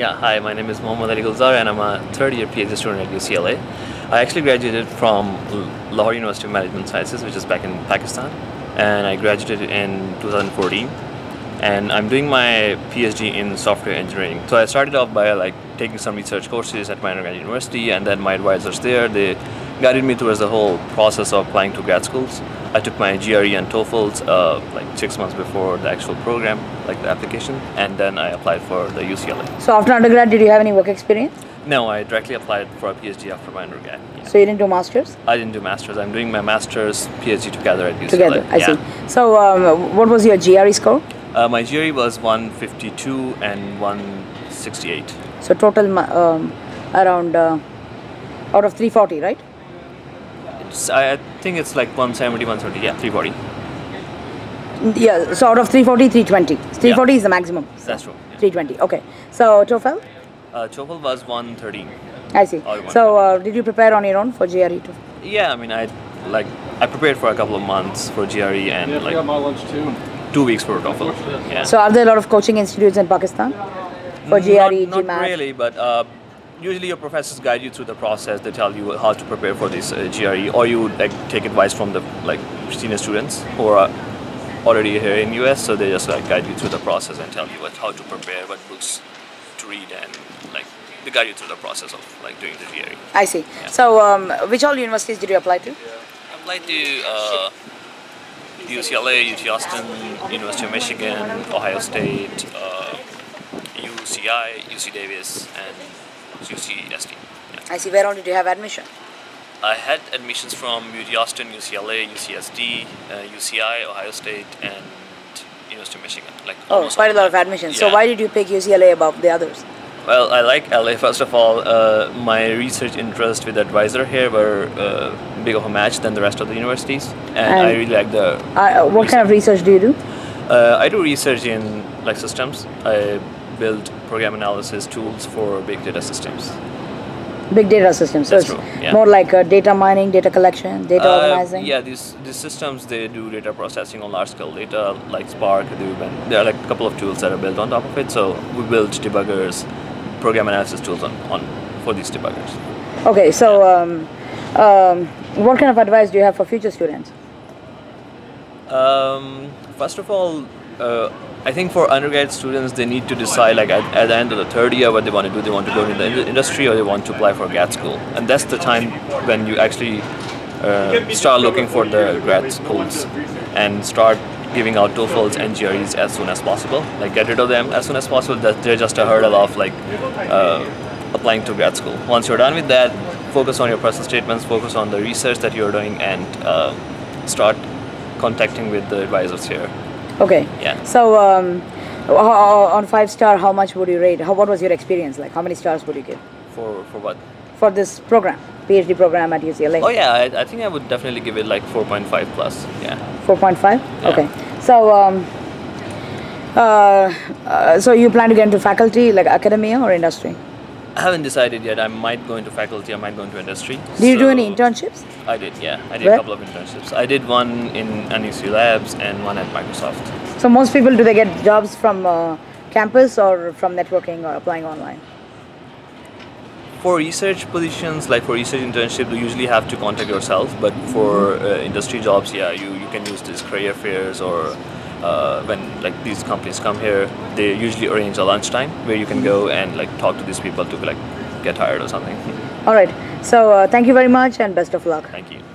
Yeah, hi, my name is Mohammad Ali Gulzar and I'm a third year PhD student at UCLA. I actually graduated from Lahore University of Management Sciences, which is back in Pakistan, and I graduated in 2014. And I'm doing my PhD in software engineering. So I started off by like taking some research courses at my undergraduate university, and then my advisors there they guided me towards the whole process of applying to grad schools. I took my GRE and TOEFLs uh, like six months before the actual program, like the application, and then I applied for the UCLA. So after undergrad, did you have any work experience? No, I directly applied for a PhD after my undergrad. Yeah. So you didn't do masters? I didn't do masters. I'm doing my masters PhD together at UCLA. Together, I yeah. see. So um, what was your GRE score? Uh, my GRE was 152 and 168. So total um, around uh, out of 340, right? It's, I I think it's like 170, 130. Yeah, 340. Yeah. So out of 340, 320. 340 is the maximum. That's true. Yeah. 320. Okay. So TOEFL? Uh, TOEFL was 113. I see. So uh, did you prepare on your own for GRE too? Yeah, I mean, I like I prepared for a couple of months for GRE and Yeah, I got my lunch too. Two weeks for TOEFL. Yeah. So are there a lot of coaching institutes in Pakistan for GRE, not, not GMAT? really, but uh, usually your professors guide you through the process. They tell you how to prepare for this uh, GRE, or you like take advice from the like senior students who are already here in US. So they just like guide you through the process and tell you what how to prepare, what books to read, and like they guide you through the process of like doing the GRE. I see. So um, which all universities did you apply to? I applied to uh, UCLA, UT Austin, University of Michigan, Ohio State, uh, UCI, UC Davis, and UCSD. Yeah. I see. Where all did you have admission? I had admissions from UT Austin, UCLA, UCSD, uh, UCI, Ohio State, and University of Michigan. Like Oh, quite a lot of admissions. So why did you pick UCLA above the others? Well, I like LA. First of all, uh, my research interest with advisor here were uh, big of a match than the rest of the universities, and, I really like the. Uh, what kind of research do you do? Uh, I do research in like systems. I build program analysis tools for big data systems. Big data systems. So That's it's true, yeah. more like uh, data mining, data collection, data organizing. Yeah, these these systems they do data processing on large scale data like Spark, Hadoop, and there are like a couple of tools that are built on top of it. So we build debuggers, program analysis tools on, on for these debuggers. Okay, so um, um, what kind of advice do you have for future students? Um, first of all, uh, I think for undergrad students, they need to decide like at, at the end of the third year what they want to do. They want to go into the industry or they want to apply for grad school, and that's the time when you actually uh, start looking for the grad schools and start giving out TOEFLs and GREs as soon as possible. Like get rid of them as soon as possible. That they're just a hurdle of like uh, applying to grad school. Once you're done with that, focus on your personal statements, focus on the research that you're doing, and uh, start contacting with the advisors here. Okay. Yeah. So um, on five star, how much would you rate? How, what was your experience like? How many stars would you give For for what? for this program, PhD program at UCLA? Oh yeah, I, I think I would definitely give it like 4.5 plus. Yeah. 4.5 Yeah. okay so um, uh, uh, so you plan to get into faculty like academia or industry I haven't decided yet. I might go into faculty. I might go into industry. do you do any internships I did. Yeah, I did Where? a couple of internships. I did one in NEC Labs and one at Microsoft. so most people do they get jobs from uh, campus or from networking or applying online For research positions, like for research internship, you usually have to contact yourself. But for uh, industry jobs, yeah, you, you can use these career fairs or uh, when like these companies come here, they usually arrange a lunchtime where you can go and like talk to these people to like get hired or something. all right so uh, thank you very much and best of luck Thank you.